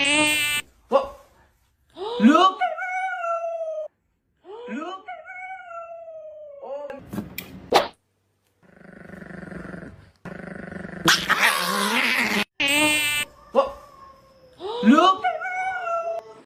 Oh! Look! Look! Oh! Look!